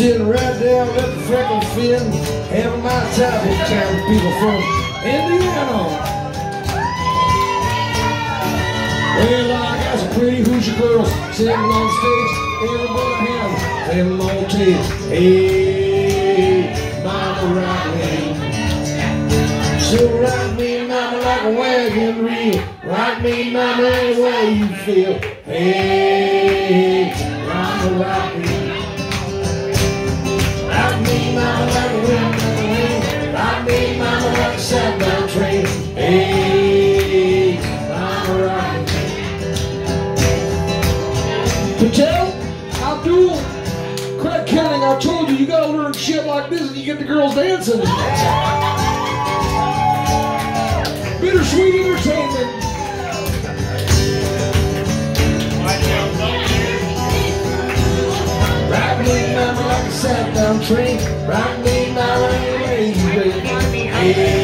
Sitting right down at the freckle fin, having my time with town people from Indiana. Well, I got some pretty Hoosier girls sitting on stage. Everybody have them long tails. Hey, mama, rock me. So rock me, mama, like a wagon wheel. Rock me, mama, any way you feel. Hey, mama, rock me. Like this and you get the girls dancing. Bittersweet entertainment. Rock me, mama, like a southbound train. Rock me, mama, anyway you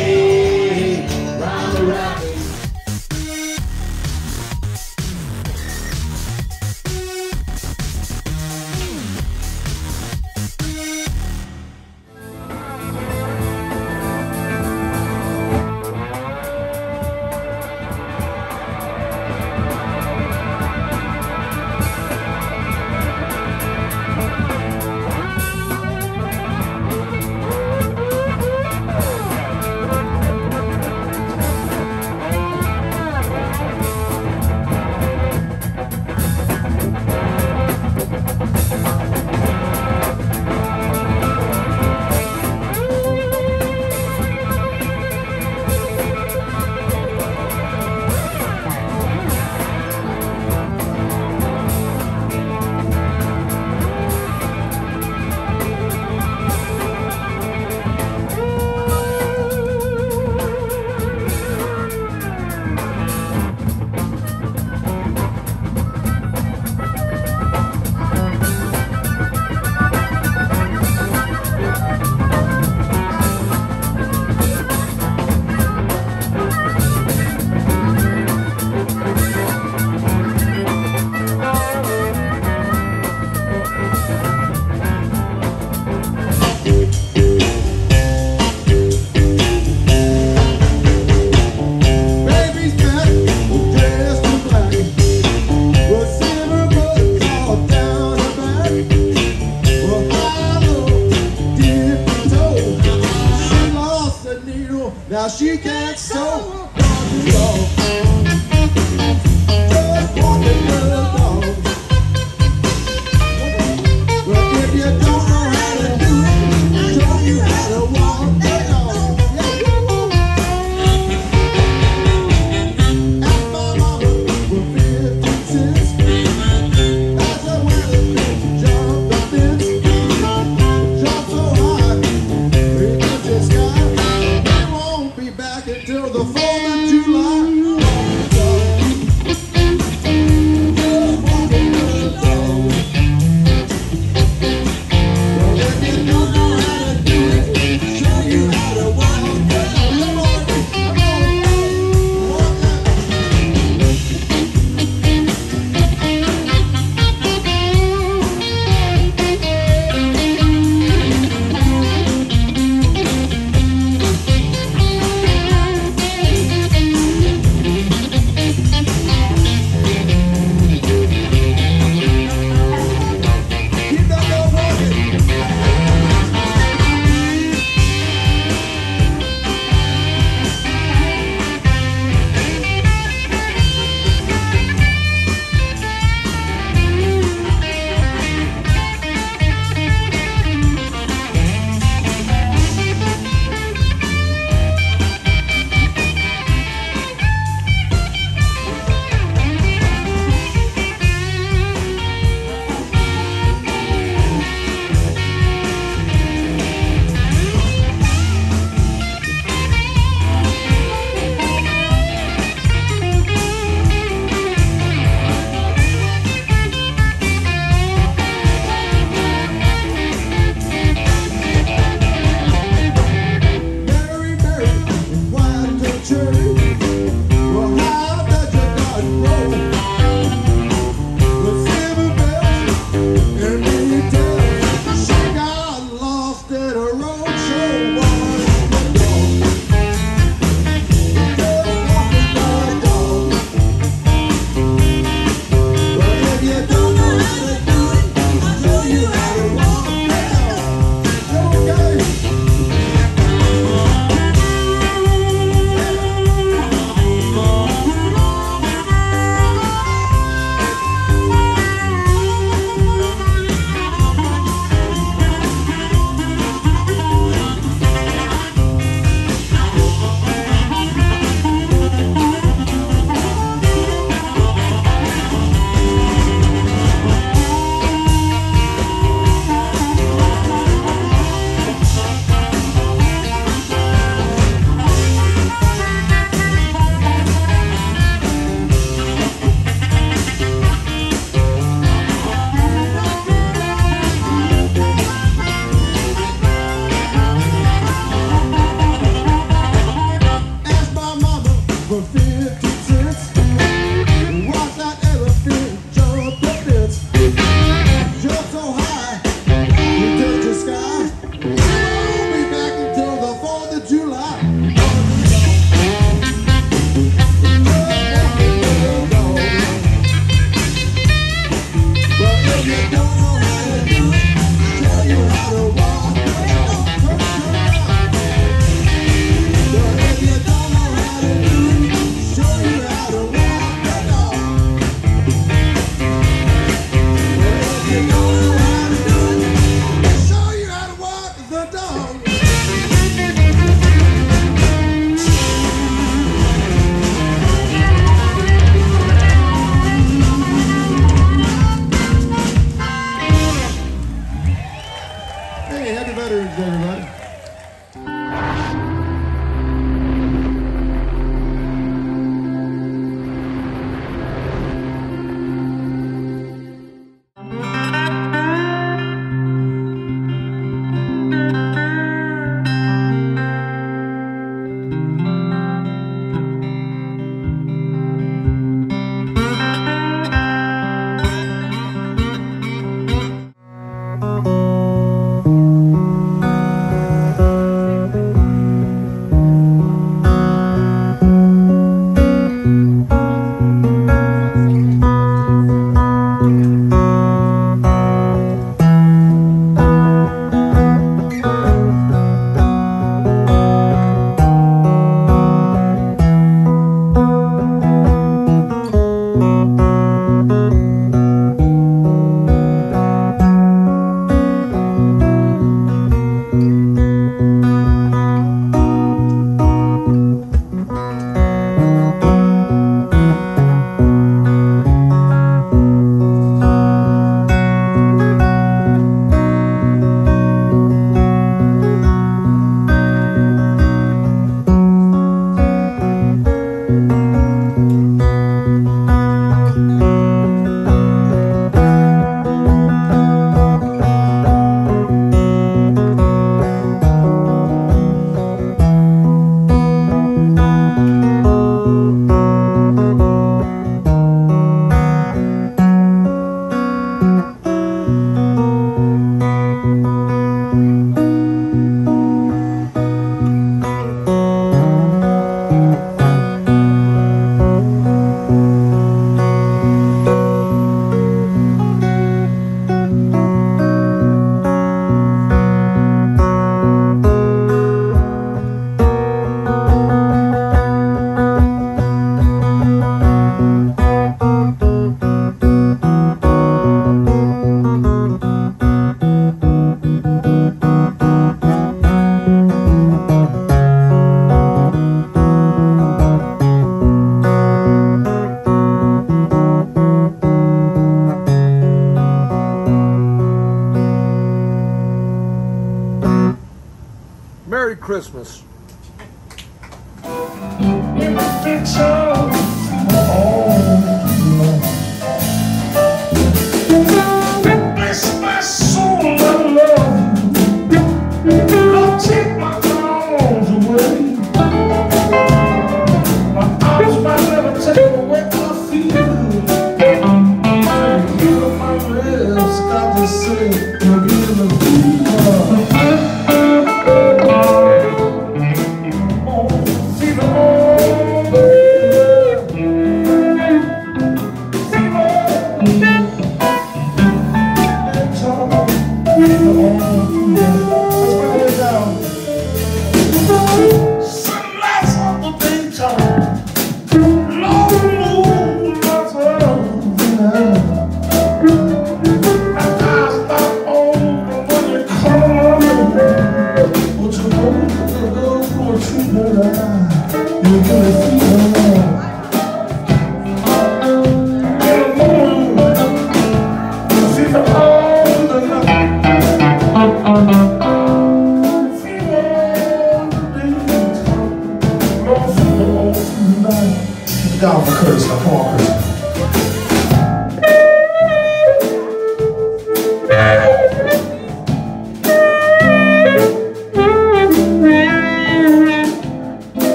God will curse the parker.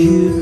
you.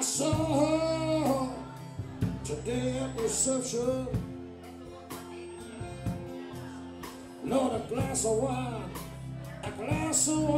So saw her today at reception. Lord, a glass of wine, a glass of wine.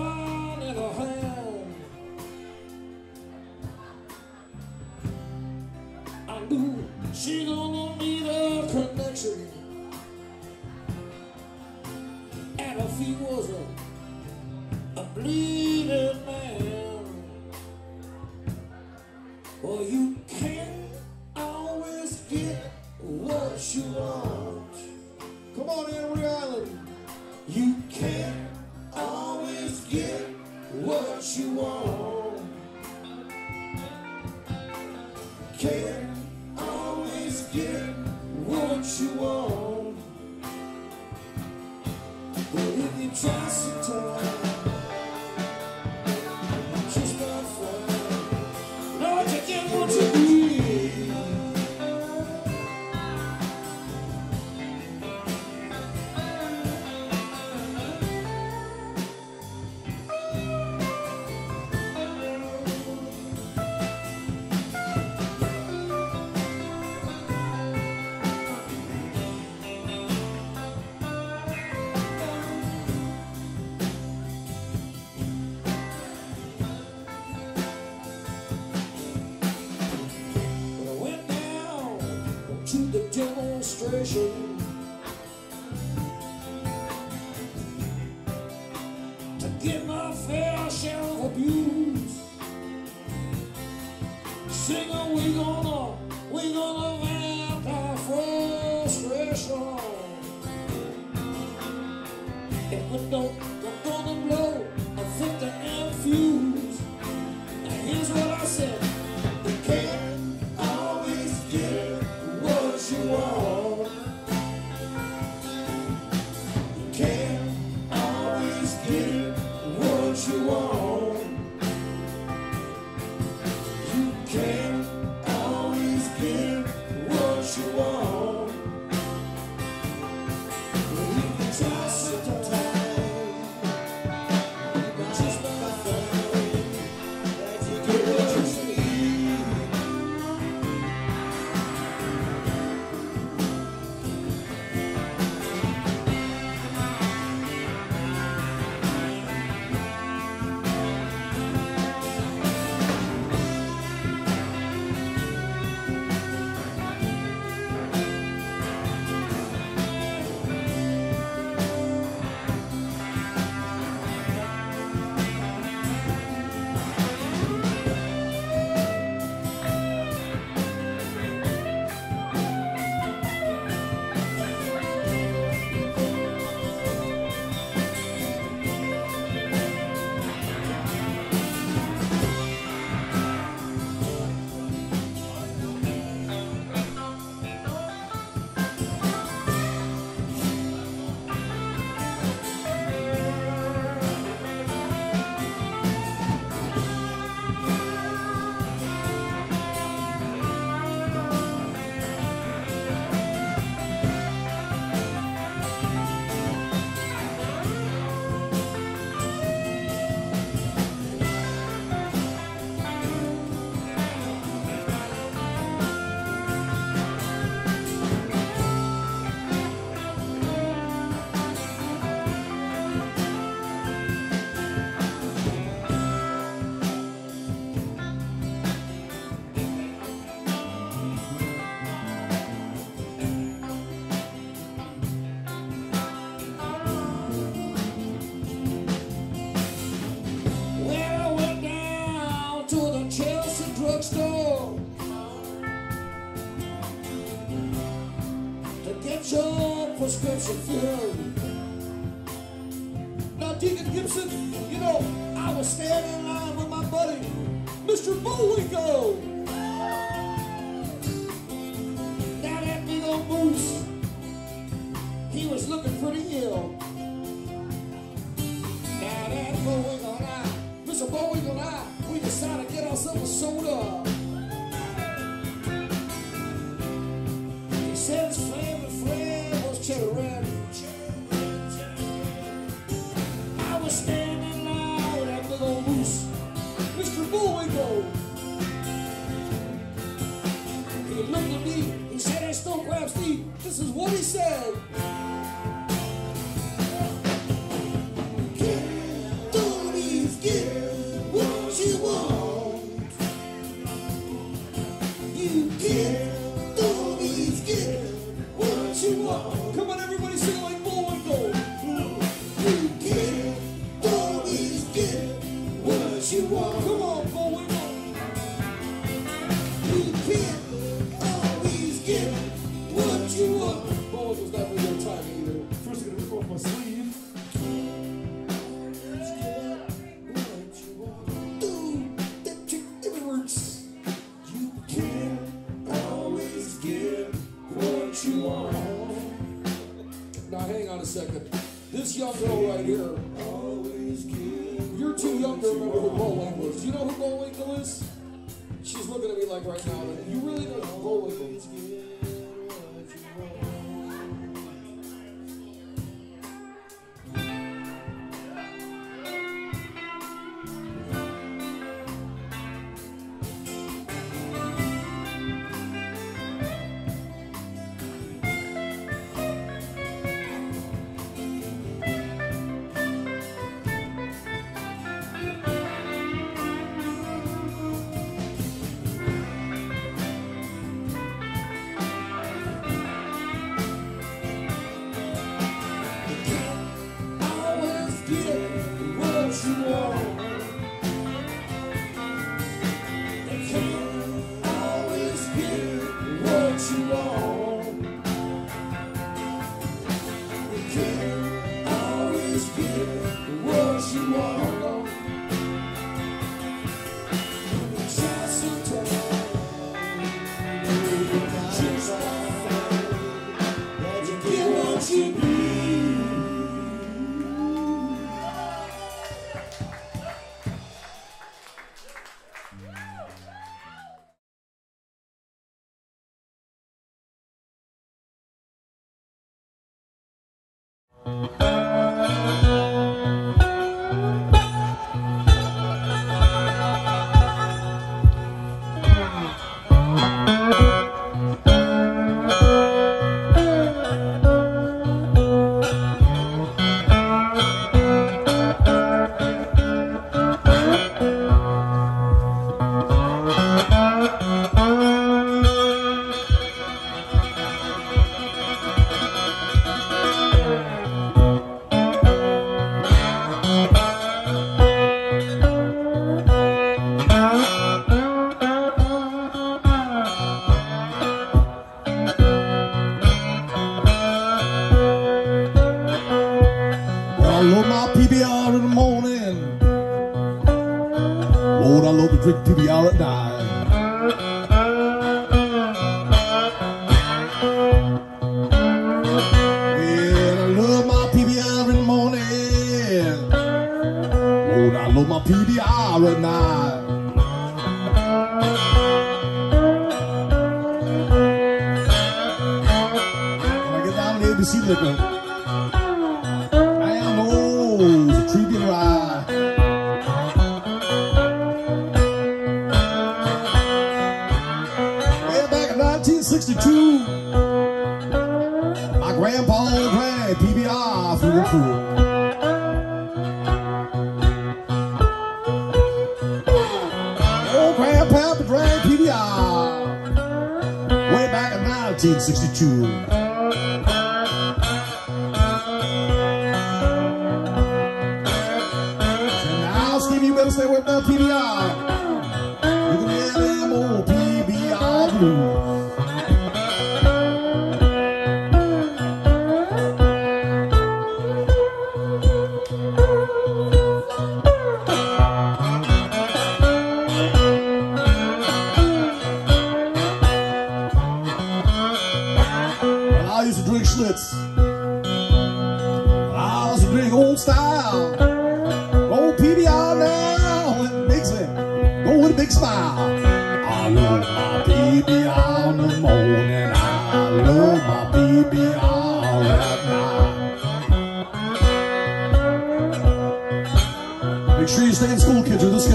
Now, Deacon Gibson, you know, I was standing in line with my buddy, Mr. Bowico. Now, that big old moose, he was looking pretty ill. Now, that Bowico and I, Mr. Bowico and I, we decided to get ourselves a soda Do you know who Bullwinkle is? She's looking at me like right now, like, you really know who Bullwinkle is.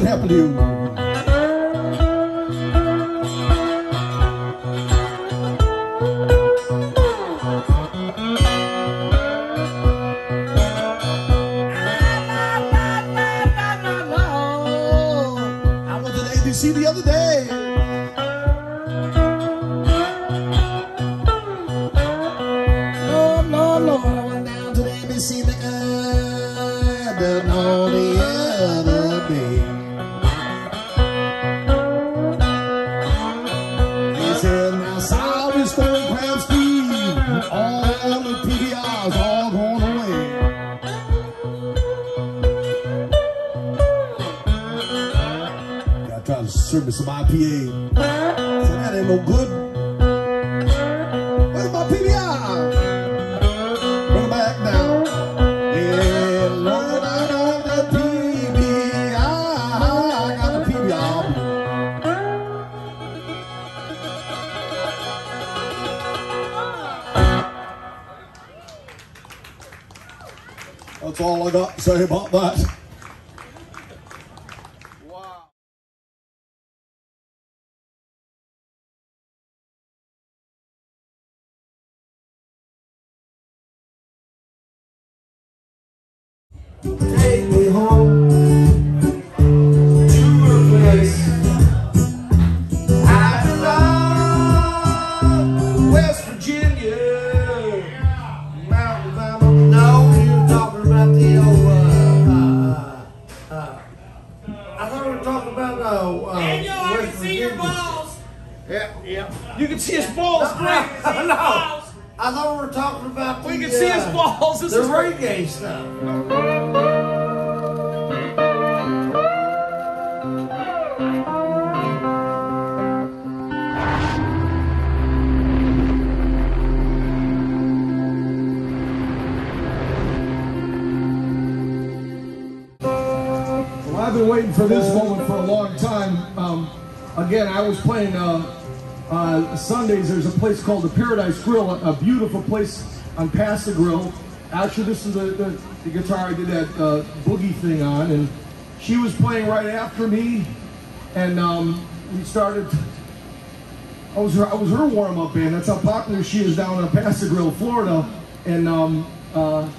happen to you. served me IPA. So that ain't no good. Where's my PBR, Bring it back now. Yeah, Lord, I got the PBR, I got the PBR. That's all I got to say about that. Been waiting for this moment for a long time. Um, again, I was playing uh, uh, Sundays. There's a place called the Paradise Grill, a, a beautiful place on Pass-a-Grille. Actually, this is the, the, the guitar I did that uh, boogie thing on, and she was playing right after me, and um, we started. I was her, I was her warm up band. That's how popular she is down in Pass-a-Grille, Florida, and um, uh,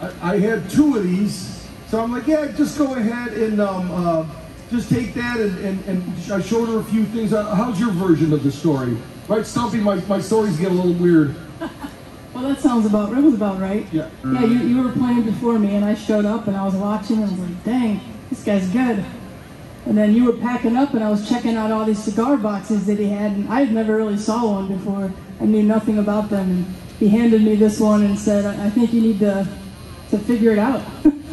I, I had two of these, so I'm like, yeah, just go ahead and um, uh, just take that. And, and, and I showed her a few things. Uh, how's your version of the story? Right, Stumpy, my, my stories get a little weird. Well, that sounds about that was about right. Yeah. Yeah, you, you were playing before me, and I showed up, and I was watching, and I was like, dang, this guy's good. And then you were packing up, and I was checking out all these cigar boxes that he had, and I had never really saw one before. I knew nothing about them, and he handed me this one and said, I I think you need to to figure it out.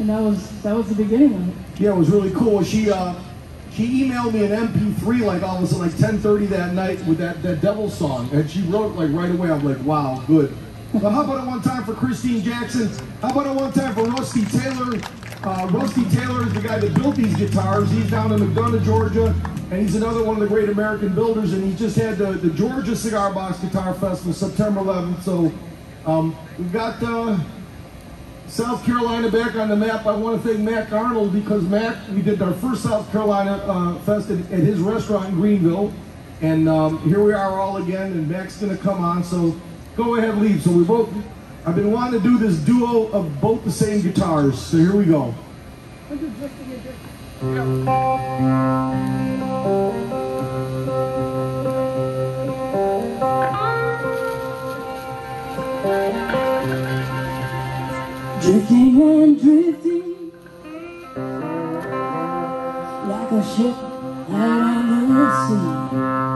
and that was that was the beginning of it. Yeah, it was really cool. She uh, she emailed me an MP3 like all of a sudden like 10:30 that night with that that Devil song, and she wrote like right away. I'm like, wow, good. But how about it one time for Kristine Jackson? How about it one time for Rusty Taylor? Uh, Rusty Taylor is the guy that built these guitars. He's down in McDonough, Georgia, and he's another one of the great American builders. And he just had the, the Georgia Cigar Box Guitar Festival September 11th. So um, we've got. Uh, South Carolina back on the map. I want to thank Mac Arnold because Mac, we did our first South Carolina uh, fest at, at his restaurant in Greenville. And um, here we are all again, and Mac's going to come on. So go ahead, lead. So we both, I've been wanting to do this duo of both the same guitars. So here we go. Drifting and drifting like a ship out on the sea.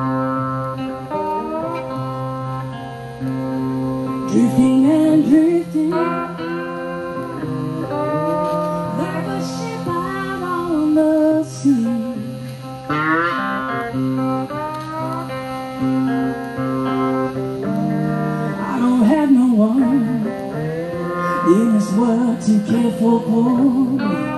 World to care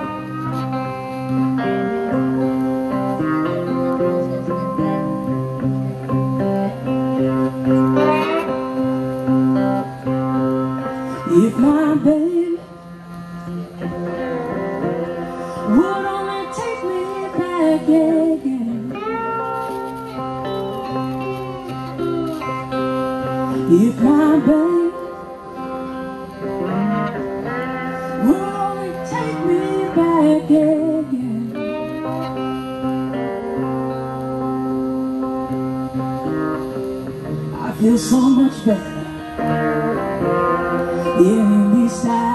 Feel so much better. Yeah, at least I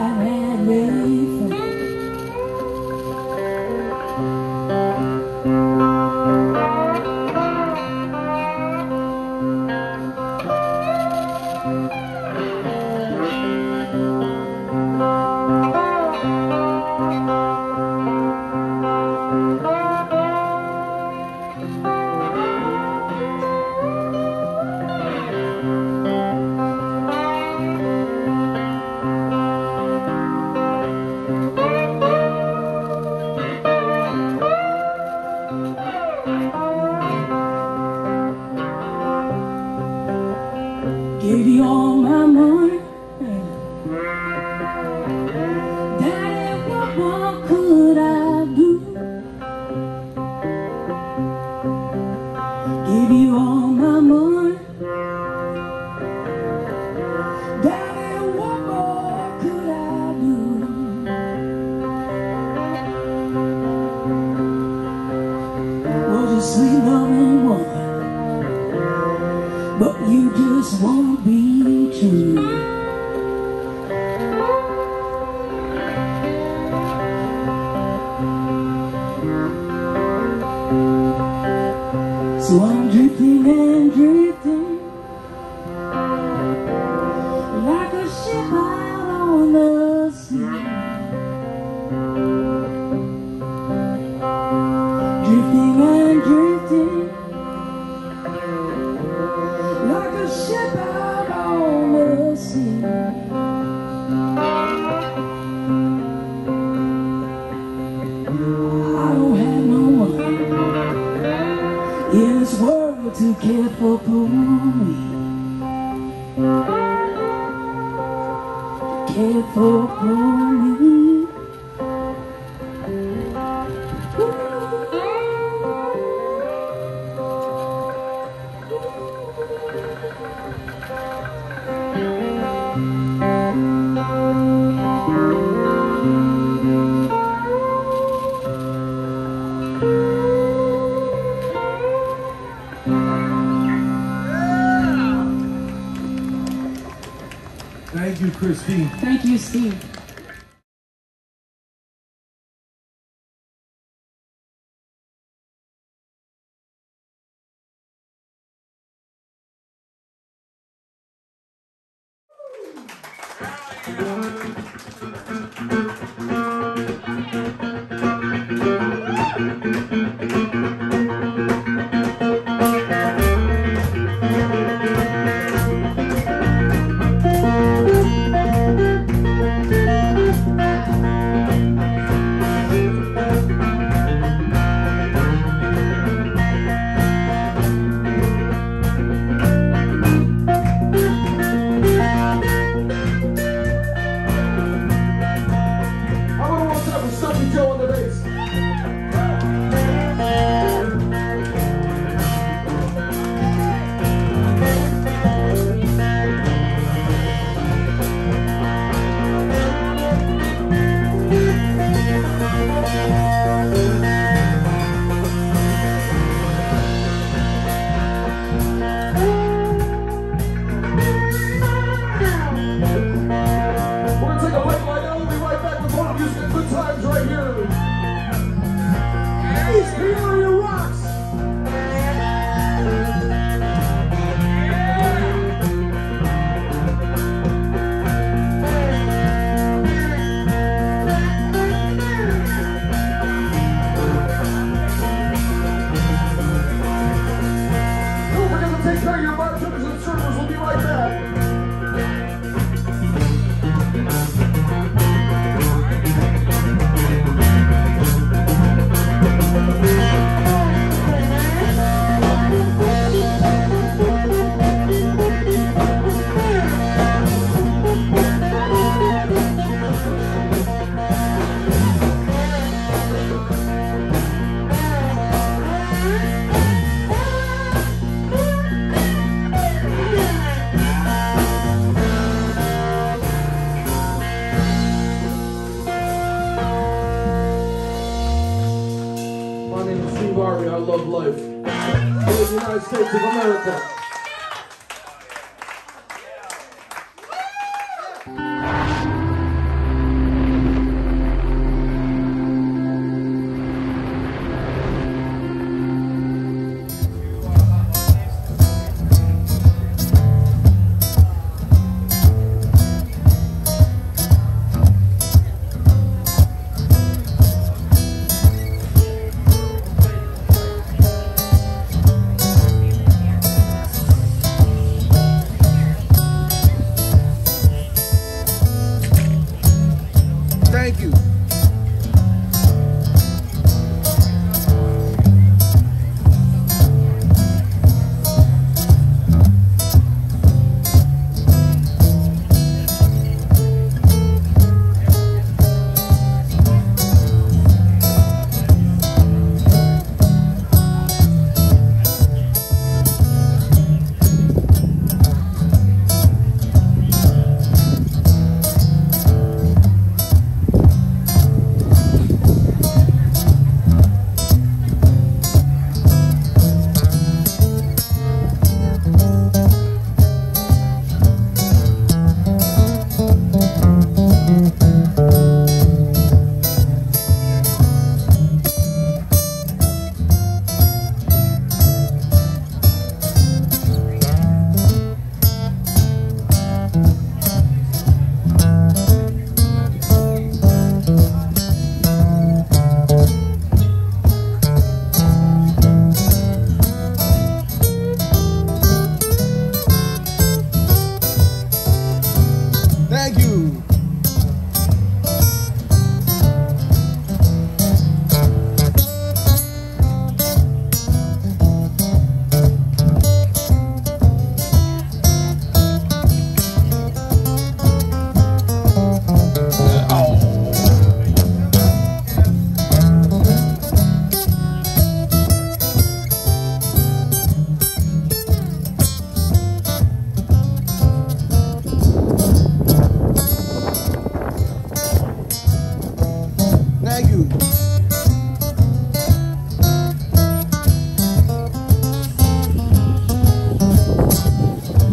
like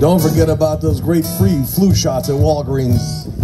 Don't forget about those great free flu shots at Walgreens.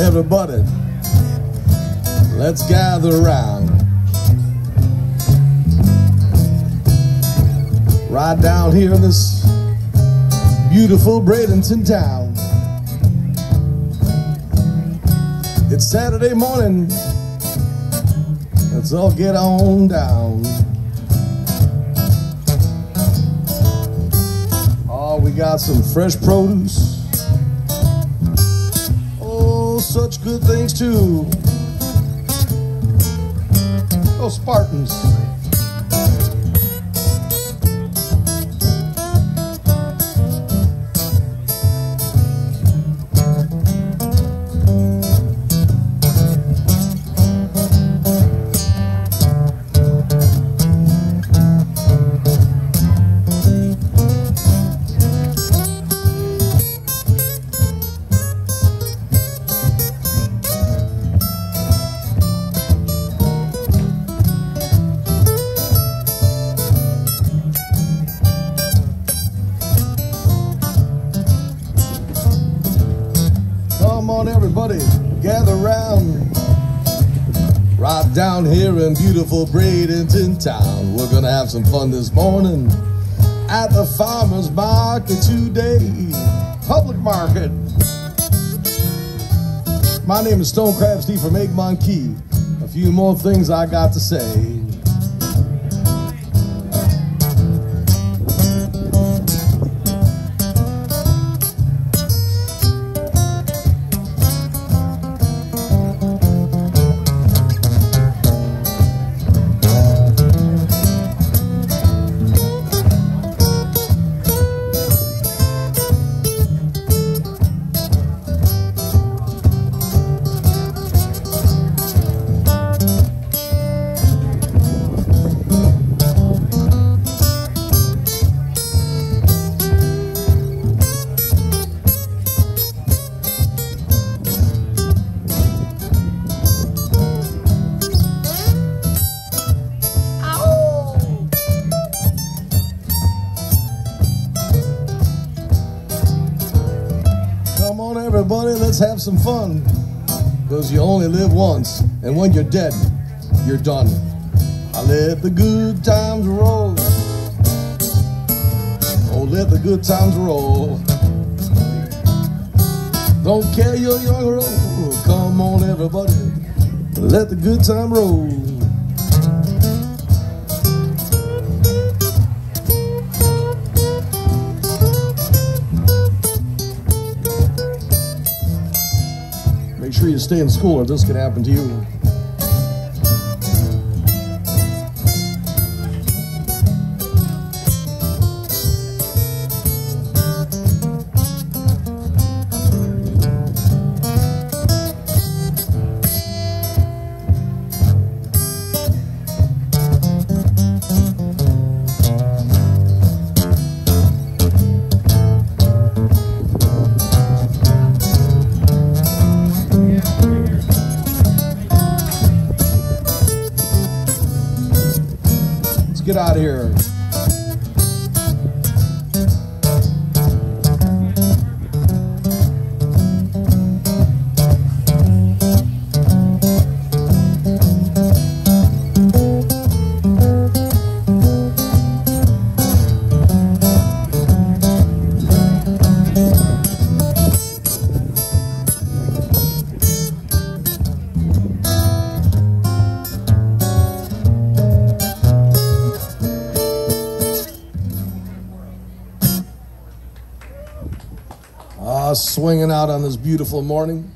Everybody, let's gather around. Right down here in this beautiful Bradenton town. It's Saturday morning. Let's all get on down. Oh, we got some fresh produce. Such good things too. Oh, Spartans. Beautiful Bradenton town. We're gonna have some fun this morning at the farmer's market today. Public market. My name is Stone Crab Steve from Egmont Key. A few more things I got to say. Have some fun. Because you only live once, and when you're dead, you're done. I let the good times roll. Oh, let the good times roll. Don't care you're young or old. Come on, everybody, let the good time roll. Stay in school or this could happen to you. Get out of here. Swinging out on this beautiful morning.